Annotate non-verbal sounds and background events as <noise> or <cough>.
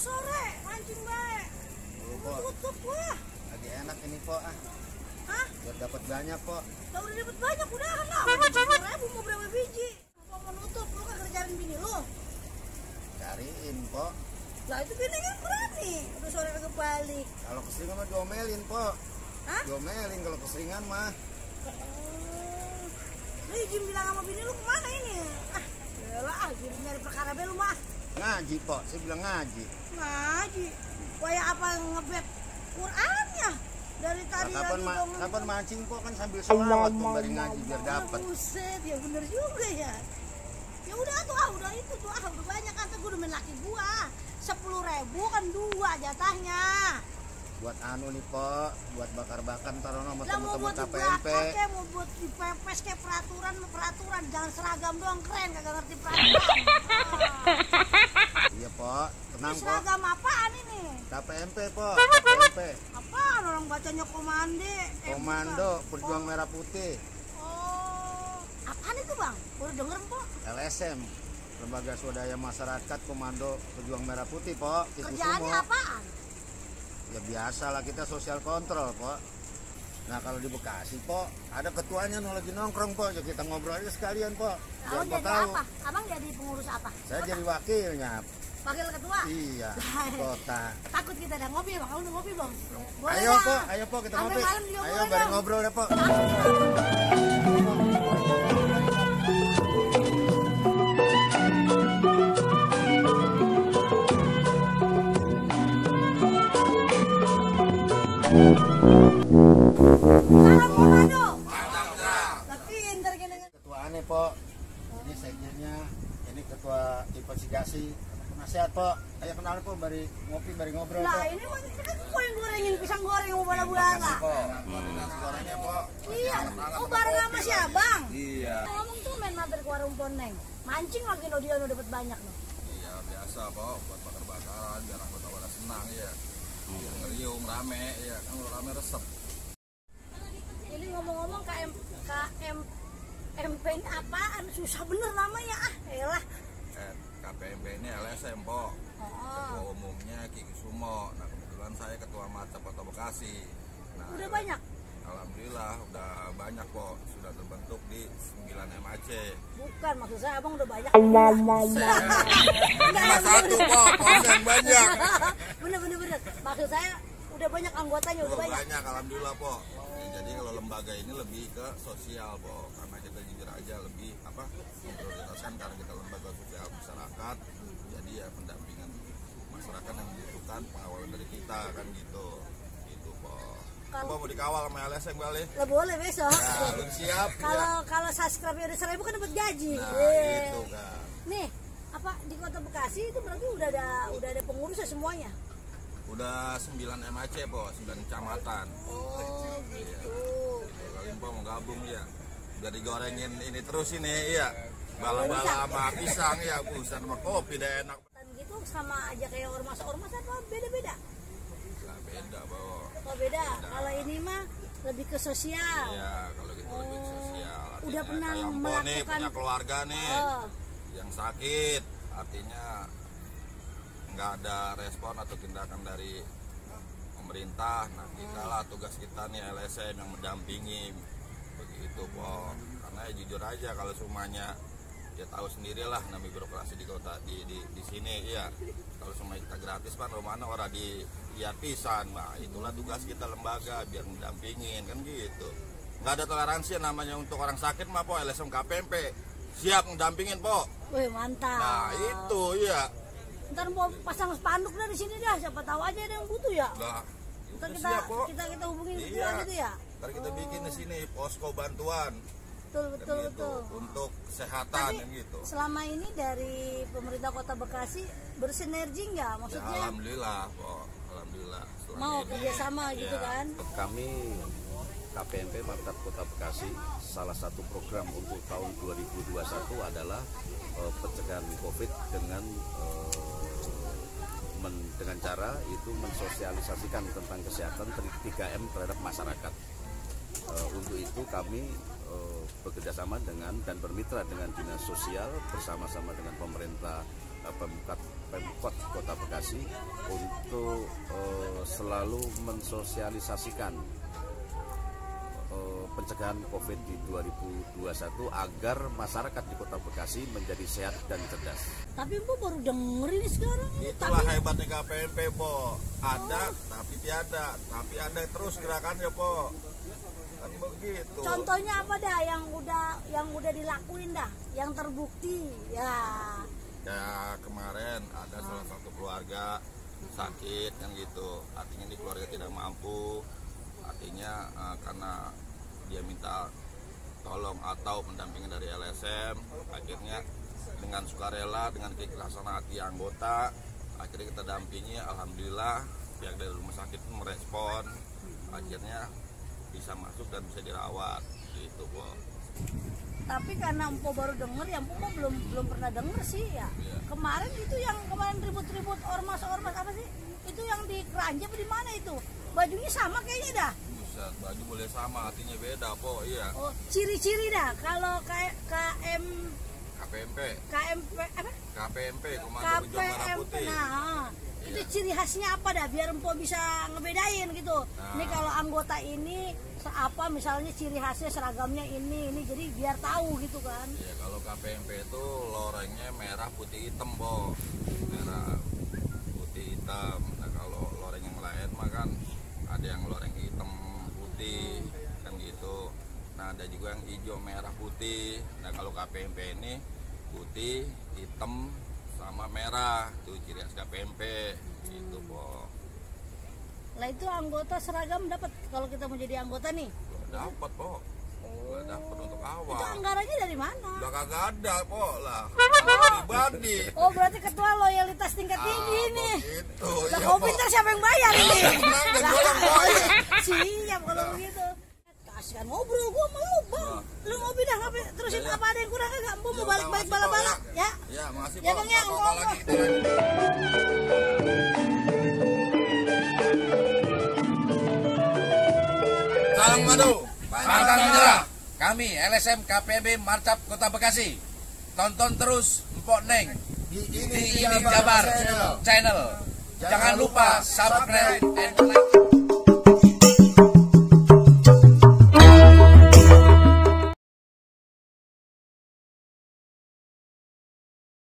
sore, mancing baik. Oh. Tutup wah. Lagi enak ini, Po. Ah, Hah? biar dapat banyak, Po. Lah udah dapat banyak udah kan lah. Ribu mau berapa biji? Mau menutup lu kan kerjaan bini lu. Cariin, Po. Lah itu bini kan berani. Udah sore kagak balik. Kalau keseringan mah diomelin, Po. Hah? Diomelin kalau keseringan mah. Oh. Lu izin bilang sama bini lu ke mana ini? Ah, nyari perkara mah. Ngaji, Po. Saya bilang ngaji. Ngaji. Kayak apa ngebet Quran ya? Dari Nah, tadi kapan, lagi ma kapan mancing, Po? Kan sambil sholawat, Po. Bari ngaji biar dapat. Buset, ya bener juga ya. Ya udah tuh ah, udah itu tuh ah, udah banyak kan gue udah main laki gua. Sepuluh ribu kan dua jatahnya. Buat anu nih, Po. Buat bakar-bakar ntar ono sama temen-temen KPMP. belakang kayak mau buat di pepes kayak peraturan peraturan jangan seragam doang keren kagak ngerti peraturan. Ah, Iya, Po. Tenang, ini Po. seragam apaan ini? KPMP, Po. KPMP. Apaan orang bacanya komande? Eh, Komando bukan. Perjuang Merah Putih. Oh, apaan itu bang? Udah denger po? LSM. Lembaga Swadaya Masyarakat Komando Pejuang Merah Putih, Po. Kerjaannya apaan? Ya biasa lah kita sosial kontrol, Po. Nah kalau di Bekasi, Po, ada ketuanya nu lagi nongkrong, Po. Ya kita ngobrol aja sekalian, Po. Biar Abang jadi tahu. apa? Abang jadi pengurus apa? Saya jadi wakilnya. Wakil ketua? Iya, <laughs> kota. Takut kita ada ngopi bang, udah ngopi bang. Boleh Ayo. Po, ayo, Po, kita Sampai ngopi. Ayo, bareng Bang. ngobrol ya, Po. Salam komando. Tapi ntar kita Ketua aneh, Po. Ini sekjennya, ini ketua investigasi. Nasihat. Ayo kenalin, Po, bari ngopi, bari ngobrol. Lah ini mah kan yang gorengin pisang goreng mau bola bulanga. Po. Koordinasi gorengnya, Po. Iya. Oh bareng sama si abang. Iya. Ngomong tuh main mampir ke warung poneng. Mancing lagi no dia no dapat banyak no. Iya biasa po buat bakar-bakaran biar anggota pada senang ya. Rame ya kan kalau rame resep. Ini ngomong-ngomong KM KM MP ini apaan? Susah bener namanya ah. Elah. Eh, KPMP ini LSM po. Ketua Oh, umumnya Kiki Sumo. Nah kebetulan saya ketua mata Kota Bekasi. Nah, udah banyak. Alhamdulillah udah banyak po sudah terbentuk di 9 MAC. Bukan maksud saya abang udah banyak. Cuma satu yang banyak. <laughs> bener bener bener. Maksud saya udah banyak anggotanya udah Udah banyak. banyak alhamdulillah po. Ya, jadi kalau lembaga ini lebih ke sosial po, karena kita jujur aja lebih apa memprioritaskan karena kita lembaga sosial masyarakat. Jadi ya pendampingan masyarakat yang membutuhkan pengawalan dari kita kan gitu. Gitu po. Kalau- mau dikawal sama LSM kali? Lah boleh besok. Ya, lu siap. ya. Kalau kalau subscribe udah seribu kan dapat gaji. Nah, Eh. gitu kan. Nih, apa di kota Bekasi itu berarti udah ada udah ada pengurusnya semuanya. Udah 9 MAC po, 9 kecamatan. Oh, gitu. Kalian po mau gabung ya. Udah digorengin ini terus ini iya. Bala-bala sama pisang ya, busan sama kopi deh enak. Gitu sama aja kayak ormas-ormas apa beda-beda? Lah beda po. Oh beda. Kalau ini mah lebih ke sosial. Ya, kalau gitu lebih Oh, sosial. Artinya udah pernah Empo nih melakukan- punya keluarga nih Oh, yang sakit, artinya nggak ada respon atau tindakan dari pemerintah. Nah, kita lah tugas kita nih LSM yang mendampingi begitu, po. Karena ya jujur aja kalau semuanya ya tahu sendirilah namanya birokrasi di kota di di, di sini ya kalau semua kita gratis kan romana orang di lihat pisan nah itulah tugas kita lembaga biar mendampingin kan gitu nggak ada toleransi namanya untuk orang sakit mah po LSM KPMP siap mendampingin po wih mantap. nah itu ya Ntar mau pasang spanduk dah di sini dah. Siapa tahu aja ada yang butuh ya. nah Ntar kita siap po kita kita hubungin Iya. gitu ya. ntar kita bikin di sini posko bantuan Betul kan betul gitu betul. untuk kesehatan Tapi kan gitu selama ini dari pemerintah Kota Bekasi bersinergi nggak? ya Maksudnya alhamdulillah po alhamdulillah Selama mau ini, kerjasama gitu ya, kan? Kami KPMP Maktab Kota Bekasi salah satu program untuk tahun 2021 adalah eh, pencegahan COVID dengan eh, men- dengan cara itu mensosialisasikan tentang kesehatan 3M terhadap masyarakat. Eh, untuk itu kami bekerjasama dengan dan bermitra dengan dinas sosial bersama-sama dengan pemerintah eh, Pemkot, Pemkot Kota Bekasi untuk eh, selalu mensosialisasikan pencegahan COVID di 2021 agar masyarakat di Kota Bekasi menjadi sehat dan cerdas. Tapi Empo baru denger ini sekarang ini. Itulah Tapi hebatnya KPMP, Po. Ada, tapi tiada. Tapi ada terus gerakannya, Po. Kan begitu. contohnya apa dah yang udah yang udah dilakuin dah, yang terbukti ya. Ya kemarin ada salah satu keluarga sakit kan gitu. Artinya di keluarga tidak mampu. Artinya eh, karena dia minta tolong atau pendampingan dari LSM, akhirnya dengan sukarela, dengan keikhlasan hati anggota, akhirnya kita dampingi. Alhamdulillah pihak dari rumah sakit pun merespon. Akhirnya bisa masuk dan bisa dirawat gitu, Bu. Tapi karena Empo baru denger, ya Empo belum belum pernah denger sih ya. Iya. Kemarin itu yang kemarin ribut-ribut ormas-ormas apa sih? Itu yang di Keranji apa di mana itu? Bajunya sama kayaknya dah. Bisa baju boleh sama, artinya beda, Po. Iya. Oh, ciri-ciri dah. Kalau kayak KM KPMP, KMP apa? KPMP, Komando Pejuang Merah KPM Putih. nah itu Iya. ciri khasnya apa dah biar empo bisa ngebedain gitu Nah. ini kalau anggota ini apa misalnya ciri khasnya seragamnya ini ini jadi biar tahu gitu kan Ya kalau KPMP itu lorengnya merah putih hitam po merah putih hitam nah kalau loreng yang lain mah kan ada yang loreng putih kan gitu. Nah ada juga yang hijau merah putih. Nah kalau KPMP ini putih hitam sama merah. Tuh ciri khas KPMP gitu po lah itu anggota seragam dapat kalau kita mau jadi anggota nih? Dapat po Gak dapat untuk itu awal anggarannya dari mana? Udah kagak ada lah. Pribadi oh berarti ketua loyalitas tingkat tinggi Ah, ini. begitu, lah iya, Po. pintar siapa yang bayar ini? Jualan bayar. <laughs> siap kalau begitu. Kasihan ngobrol gua sama lu bang. Lu ngopi dah ngapain? Terusin Iya, iya. apa ada yang kurang kagak? Mau Ya, balik-balik bala-bala. ya. Ya, makasih Ya, Pak. Bang, ya. Salam madu. Pantang menyerah. Kami LSM KPB Marcap Kota Bekasi. Tonton terus Empok Neng Di di Ini Jabar Channel. channel. Jangan Jangan lupa subscribe and like.